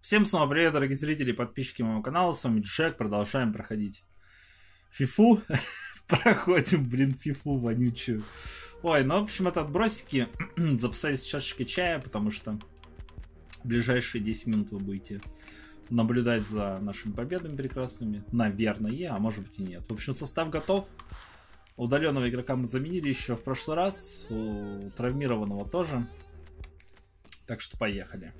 Всем снова привет, дорогие зрители и подписчики моего канала. С вами Джек. Продолжаем проходить фифу. Проходим, блин, фифу вонючую. Ой, ну, в общем, это отбросики. Записались чашечкой чая, потому что в ближайшие 10 минут вы будете наблюдать за нашими победами прекрасными. Наверное, а может быть и нет. В общем, состав готов. Удаленного игрока мы заменили еще в прошлый раз. У травмированного тоже. Так что поехали.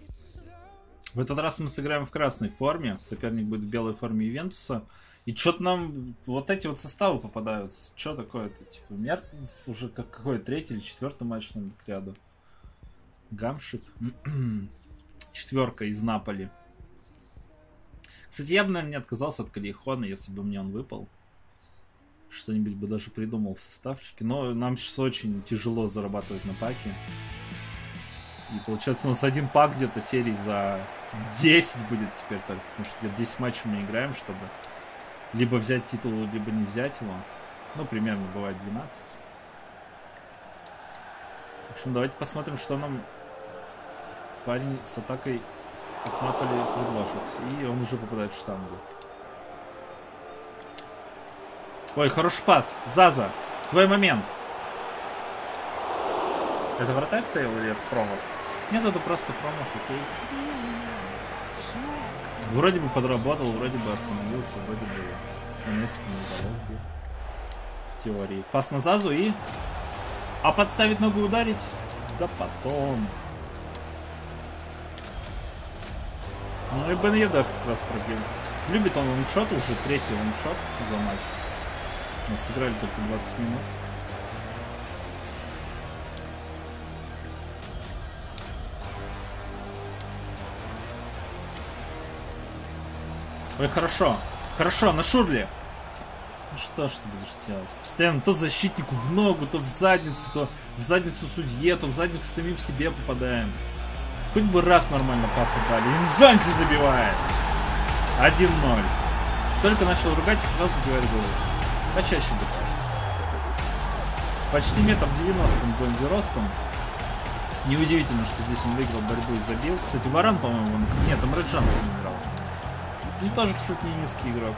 В этот раз мы сыграем в красной форме. Соперник будет в белой форме Ивентуса. И что-то нам вот эти вот составы попадаются. Что такое-то? Типа Мертенс уже как какой третий или четвертый матч нам к ряду. Гамшик. Четверка из Наполи. Кстати, я бы, наверное, не отказался от Калихона, если бы мне он выпал. Что-нибудь бы даже придумал в составчике. Но нам сейчас очень тяжело зарабатывать на паке. И получается у нас один пак где-то серий за 10 будет теперь так, потому что где-то 10 матчей мы играем, чтобы либо взять титул, либо не взять его. Ну, примерно бывает 12. В общем, давайте посмотрим, что нам парень с атакой от Наполи предложит. И он уже попадает в штангу. Ой, хороший пас. Заза, твой момент. Это вратарь сейв или это промах? Нет, это просто промах, окей. Вроде бы подработал, вроде бы остановился, вроде бы нанес голову. В теории. Пас на Зазу и... А подставить ногу ударить? Да потом. Ну и Бен Йеддер как раз пробил. Любит он longshot уже, третий longshot за матч. Мы сыграли только 20 минут. Ой, хорошо. Хорошо, на Шурле. Ну что ж ты будешь делать? Постоянно то защитнику в ногу, то в задницу, то в задницу судье, то в задницу самим себе попадаем. Хоть бы раз нормально пас дали. Инзанти забивает. 1-0. Только начал ругать и сразу забивает гол. Почаще бы так. Почти метр 90 зомби ростом. Неудивительно, что здесь он выиграл борьбу и забил. Кстати, Варан, по-моему, он... Нет, там Ред Джансон играл. Ну, тоже, кстати, не низкий игрок.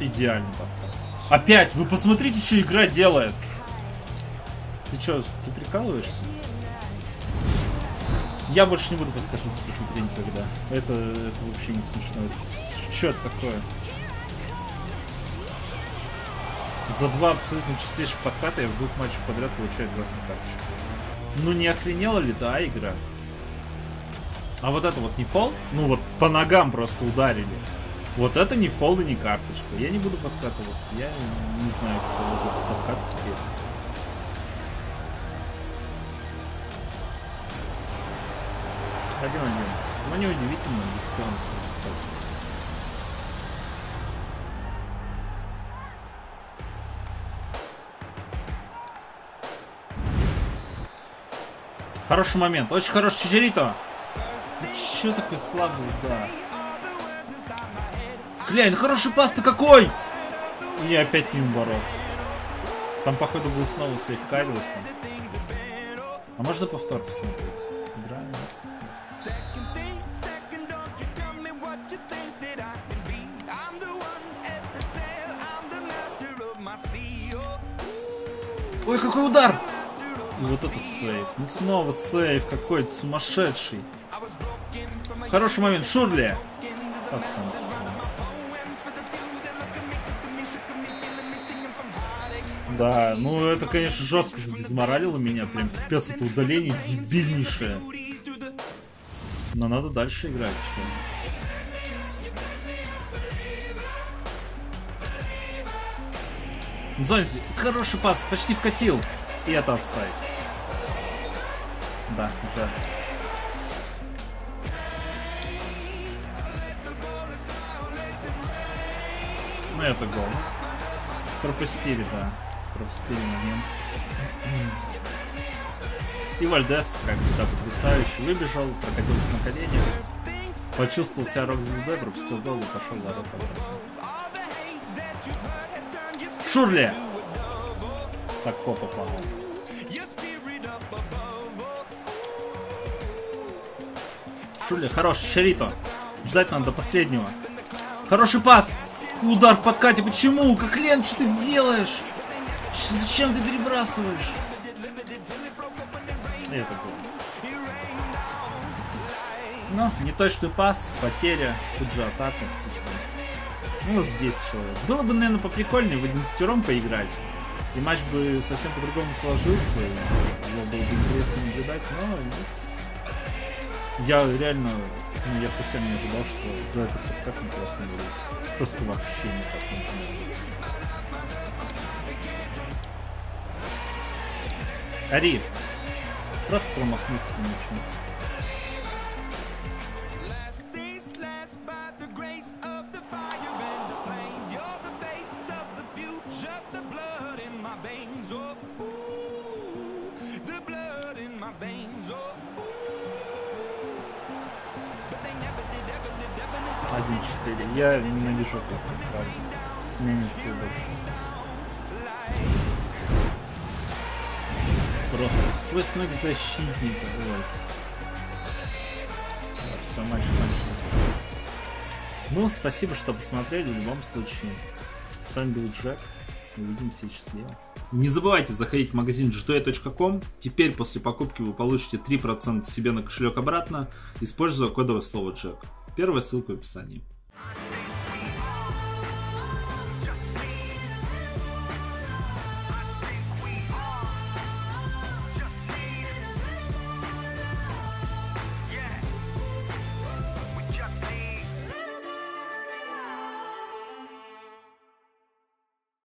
Идеально подкат. Опять! Вы посмотрите, что игра делает! Ты что, ты прикалываешься? Я больше не буду подкатываться в игре никогда. Это, это вообще не смешно. Что это такое? За два абсолютно чистейших подката я в двух матчах подряд получаю красную карточку. Ну не охренела ли, да, игра? А вот это вот не фол? Ну вот по ногам просто ударили. Вот это не фол и не карточка. Я не буду подкатываться. Я не знаю, какой будет подкат теперь. Один-один. Но неудивительно, без Хороший момент. Очень хороший Чичерито. Че такой слабый, да. Глянь, ну хороший пас-то какой! И опять не борол. Там, походу, был снова сейф Карлиса. А можно повтор посмотреть? Играем. Ой, какой удар! И вот этот сейф. Ну снова сейф какой-то сумасшедший. Хороший момент. Шурли. Пацан. Да, ну это, конечно, жестко задезморалило меня. Прям пипец, это удаление дебильнейшее. Но надо дальше играть. Что? Зонзи, хороший пас, почти вкатил. И это офсайд. Да, жаль. Ну это гол. Пропустили, да. Пропустили момент. И Вальдес, как всегда, потрясающе, выбежал, прокатился на колени, почувствовал себя рок-звездой, пропустил гол и пошел в ворота. Шурли! Сако попал. Жуля, хорош, Шарито. Ждать надо до последнего. Хороший пас. Удар в подкате. Почему? Как Лен, что ты делаешь? Зачем ты перебрасываешь? Это было. Но не точный пас, потеря, тут же атака. Ну, здесь человек. Было бы, наверное, поприкольнее в 11 поиграть. И матч бы совсем по-другому сложился. Его было бы интересно наблюдать, но нет. Я реально, ну, я совсем не ожидал, что за этот так интересно будет. Просто вообще не понимаю. Ари! Просто промахнись по ничему. veins 1.4. Я ненавижу такую правду. Мне нет сил больше. Просто сквозь ног защитника. Ой. Да, все, матч кончен. Ну, спасибо, что посмотрели. В любом случае. С вами был Джек. Увидимся счастливо. Не забывайте заходить в магазин gta.com. Теперь после покупки вы получите 3% себе на кошелек обратно, используя кодовое слово Джек. Первая ссылка в описании.